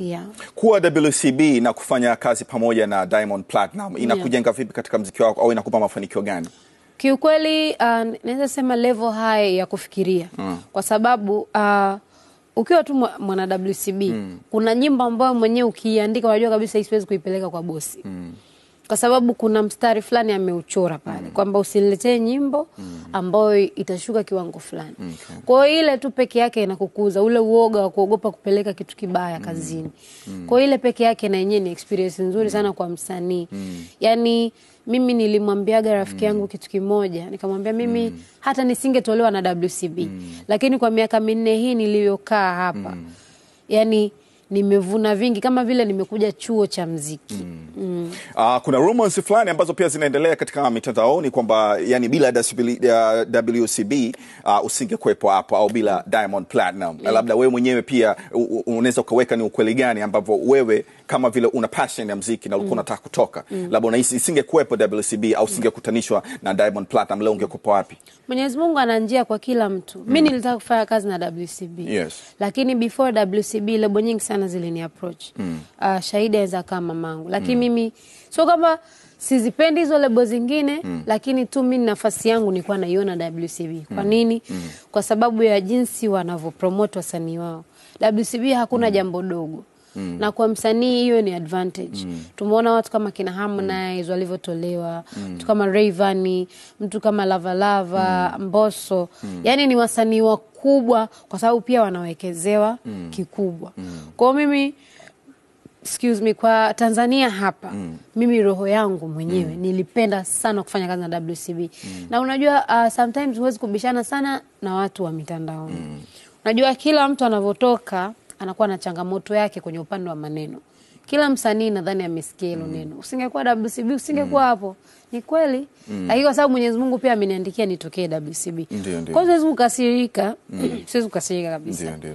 yeah. Kuwa WCB na kufanya kazi pamoja na Diamond Platinum inakujenga yeah. vipi katika mziki wako au inakupa mafanikio gani? Kiukweli uh, naweza sema level high ya kufikiria mm. kwa sababu uh, ukiwa tu mwa- mwana WCB kuna nyimbo ambayo mwenyewe ukiiandika unajua kabisa hii siwezi kuipeleka kwa bosi kwa sababu kuna mstari fulani ameuchora pale mm. kwamba usiniletee nyimbo ambayo itashuka kiwango fulani. Kwa hiyo ile tu peke yake inakukuza ule uoga wa kuogopa kupeleka kitu kibaya kazini. Kwa hiyo ile peke yake na yenyewe ni experience nzuri mm. sana kwa msanii. mm. yani mimi nilimwambiaga rafiki yangu mm. kitu kimoja, nikamwambia mimi mm. hata nisingetolewa na WCB, mm. lakini kwa miaka minne hii niliyokaa hapa mm. yani nimevuna vingi kama vile nimekuja chuo cha mziki mm. Mm. Uh, kuna rumors fulani ambazo pia zinaendelea katika mitandaoni kwamba yani bila WCB, uh, uh, usingekuwepo hapo au bila Diamond Platinum. mm. labda wewe mwenyewe pia unaweza ukaweka ni ukweli gani ambavyo wewe kama vile una passion ya mziki na ulikuwa unataka kutoka, mm. labda unahisi isingekuwepo WCB au usingekutanishwa na Diamond Platinum, leo ungekuwa wapi? Mwenyezi Mungu ana njia kwa kila mtu. mm. Mi nilitaka kufanya kazi na WCB Yes. lakini before WCB lebo nyingi sana zilini approach mm. uh, Shahidi aweza kaa mamangu, lakini mm. mimi sio kwamba sizipendi hizo lebo zingine mm. lakini tu mimi nafasi yangu nilikuwa naiona WCB. Kwa nini? mm. Kwa sababu ya jinsi wanavyopromote wasanii wao. WCB hakuna mm. jambo dogo na kwa msanii hiyo ni advantage. mm. Tumeona watu kama kina Harmonize mm. walivyotolewa, mm. mtu kama Rayvanny, mtu kama Lavalava, Mbosso, yani ni wasanii wakubwa kwa sababu pia wanawekezewa mm. kikubwa. mm. kwao mimi excuse me, kwa Tanzania hapa mm. mimi roho yangu mwenyewe mm. nilipenda sana kufanya kazi na WCB mm. na unajua uh, sometimes huwezi kubishana sana na watu wa mitandaoni. Unajua kila mtu anavyotoka anakuwa na changamoto yake kwenye upande wa maneno. Kila msanii nadhani amesikia hilo mm. neno, usingekuwa WCB usingekuwa hapo. Ni kweli, Mm. lakini kwa sababu Mwenyezi Mungu pia ameniandikia nitokee WCB, Ndio, ndio. kwa hiyo siwezi kukasirika, Mm. siwezi kukasirika kabisa. Ndio, ndio.